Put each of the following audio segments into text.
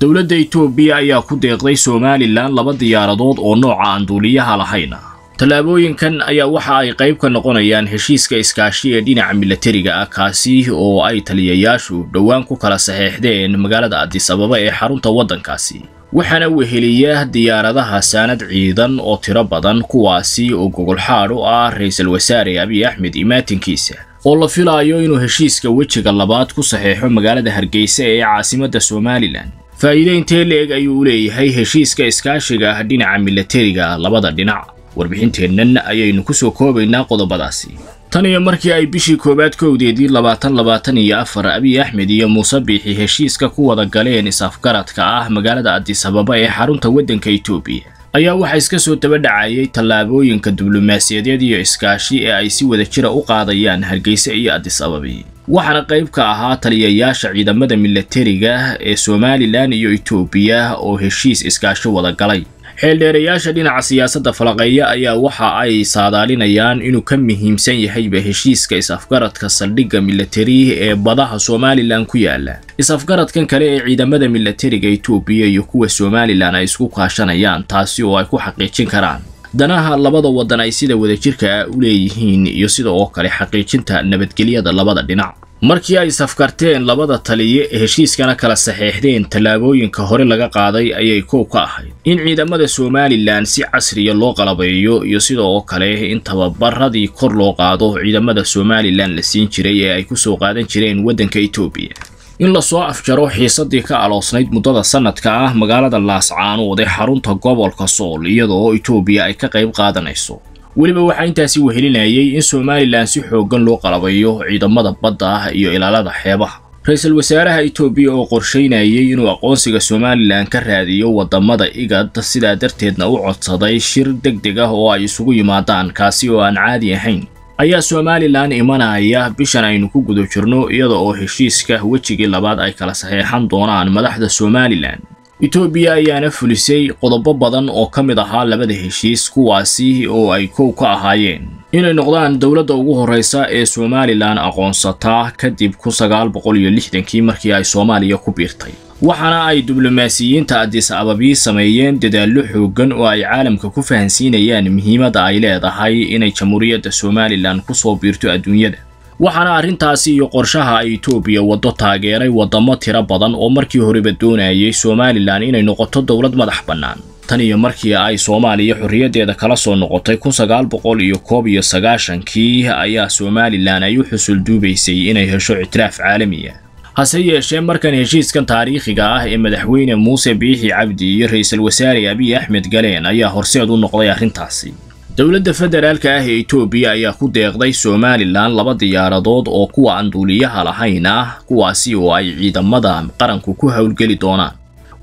dowladda itoobiya ayaa ku deeqday somalilan laba diyaaradood oo nooca aan duuliyaha lahayn. Ah tallaabooyinkan ayaa waxa ay qayb ka noqonayaan heshiiska iskaashi ee dhinaca milatariga ah kaasi oo ay taliyayaashu dhowaan ku kala saxeexdeen magaalada adis ababa ee xarunta waddankaasi waxaana weheliya diyaaradaha saanad ciidan oo tiro badan kuwaasi oo gogolxaadh u ah ra'iisul wasaare abiy axmed imaatinkiisa oo la filaayo inuu heshiiska wejiga labaad ku saxeexo magaalada hargeysa ee caasimadda somalilan faa'iide intee la-eg ayuu u leeyahay? Heshiiska iskaashiga ah dhinaca milatariga labada dhinac. Warbixinteennan ayaynu ku soo koobaynaa qodobadaasi tan iyo markii ay bishii koowaad kowdeedii labaatan labaatan iyo afar abiy axmed iyo muuse biixi heshiiska ku wada galeen is-afgaradka ah magaalada adis ababa ee xarunta waddanka itoobiya. Ayaa waxaa iska soo daba dhacayay tallaabooyinka diblomaasiyadeed iyo iskaashi ee ay si wada jira u qaadayaan hargeysa iyo adis ababi waxaana qayb ka ahaa taliyayaasha ciidamada milatariga ee somalilan iyo itoobiya oo heshiis iskaashi wada galay. Xeeldheerayaasha dhinaca siyaasadda falaqeeya ayaa waxa ay saadaalinayaan inuu ka muhiimsan yahayba heshiiska is-afgaradka saldhigga milatari ee badaha somalilan ku yaalla is-afgaradkan kale ee ciidamada milatariga itoobiya iyo kuwa somalilan ay isku kaashanayaan taasi oo ay ku xaqiijin karaan danaha labada waddan ay sida wadajirka ah u leeyihiin iyo sida oo kale xaqiijinta nabadgelyada labada dhinac. Markii ay safkarteen labada taliye heshiiskana kala saxeexdeen tallaabooyinka hore laga qaaday ayay koow ka ahayd. In ciidamada somalilan si casriya loo qalabeeyo iyo sida oo kale in tababaradii kor loo qaado ciidamada somalilan la siin jiray ee ay ku soo qaadan jireen waddanka itoobiya in la soo afjaro xiisadii ka aloosnayd muddada sanadka ah magaalada laascaanood ee xarunta gobolka sool iyadoo itoobiya ay ka qayb qaadanayso. Weliba waxaa intaasi wehelinayay in somalilan si xooggan loo qalabayo ciidamada badda ah iyo ilaalada xeebaha. Ra'iisul wasaaraha itoobiya oo qorshaynayay inuu aqoonsiga somalilan ka raadiyo waddamada igad sidaa darteedna u codsaday shir deg deg ah oo ay isugu yimaadaan kaasi oo aan caadi ahayn ayaa somalilan imanaya bishan aynu ku guda jirno iyada oo heshiiska wejigii labaad ay kala saxeexan doonaan madaxda somalilan. Itoobiya ayaana fulisay qodobo badan oo ka mid ahaa labada heshiis kuwaasi oo ay kow ka ahaayeen. Inay noqdaan dowladda ugu horreysa ee somalilan aqoonsataa kadib kun sagaal boqol iyo lixdankii markii ay soomaaliya ku biirtay waxaana ay diblomaasiyiinta adis ababii sameeyeen dadaallo xooggan oo ay caalamka ku fahansiinayaan muhiimadda ay leedahay inay jamhuuriyadda somalilan ku soo biirto adduunyada. Waxaana arrintaasi iyo qorshaha ay itoobiya waddo taageeray waddamo tiro badan oo markii horeba doonayay somalilan inay noqoto dowlad madax bannaan. Tan iyo markii ay soomaaliya xorriyaddeeda kala soo noqotay kun sagaal boqol iyo koob iyo sagaashankii ayaa somalilan ay u xusul duubaysay inay hesho ictiraaf caalamiya hase yeeshee markan heshiiskan taariikhiga ah ee madaxweyne muuse biixi cabdi iyo ra'iisul wasaare abiy axmed galeen ayaa horseed u noqday arrintaasi. Dowladda federaalka ah ee itoobiya ayaa ku deeqday somalilan laba diyaaradood oo kuwa aan duuliyaha lahayn ah kuwaasi oo ay ciidamada qaranku ku howlgeli doonaan.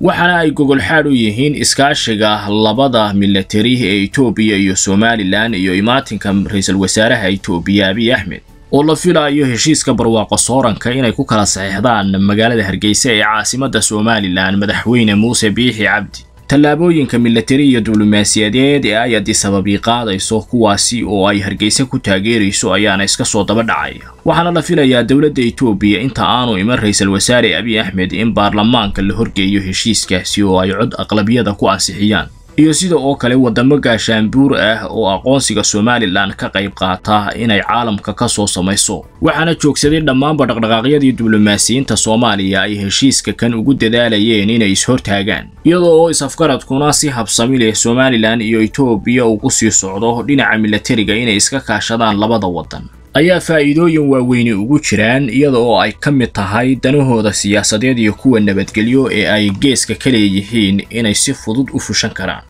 Waxaana ay gogolxaadh u yihiin iskaashiga labada milatari ee itoobiya iyo somalilan iyo imaatinka ra'iisul wasaaraha itoobiya abiy axmed oo la filaayo heshiiska barwaaqo sooranka inay ku kala saxeexdaan magaalada hargeysa ee caasimadda somalilan madaxweyne muuse biixi cabdi. Tallaabooyinka milatari iyo diblomaasiyadeed ee ay adis ababii qaadayso kuwaasi oo ay hargeysa ku taageerayso ayaana iska soo daba dhacaya waxaana la filayaa dowladda itoobiya inta aanu iman ra'iisul wasaare abiy axmed in baarlamaanka la horgeeyo heshiiskaasi oo ay cod aqlabiyada ku ansixiyaan iyo sida oo kale waddamo gaashaanbuur ah oo aqoonsiga somalilan ka qayb qaata inay caalamka ka soo samayso. Waxaana joogsaday dhammaanba dhaqdhaqaaqyadii diblomaasiyiinta soomaaliya ay heshiiska kan ugu dadaalayeen inay is-hortaagaan. Iyadoo oo is-afgaradkuna si habsami leh somalilan iyo itoobiya ugu sii socdo dhinaca milatariga inay iska kaashadaan labada waddan. Ayaa faa'iidooyin waaweyni ugu jiraan iyada oo ay ka mid tahay danahooda siyaasadeed iyo kuwa nabadgelyo ee ay geeska ka leeyihiin inay si fudud u fushan karaan